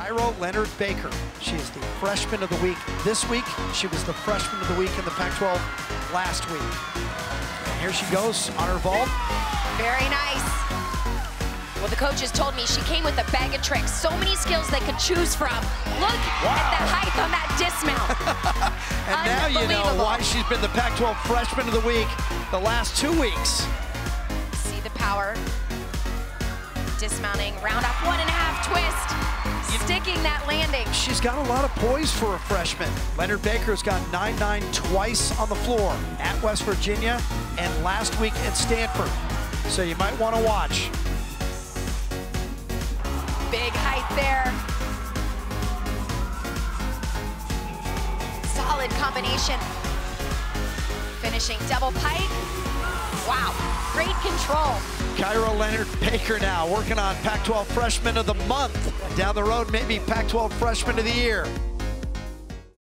Cairo Leonard Baker. She is the freshman of the week this week. She was the freshman of the week in the Pac-12 last week. And here she goes on her vault. Very nice. Well, the coaches told me she came with a bag of tricks. So many skills they could choose from. Look wow. at the height on that dismount. and now you know why she's been the Pac-12 freshman of the week the last two weeks. See the power. Dismounting, round up one and a half twist. Sticking that landing. She's got a lot of poise for a freshman. Leonard Baker's got 9-9 twice on the floor at West Virginia and last week at Stanford. So you might want to watch. Big height there. Solid combination. Finishing double pike. Wow, great control. Cairo Leonard Baker now working on Pac-12 Freshman of the Month. Down the road, maybe Pac-12 Freshman of the Year.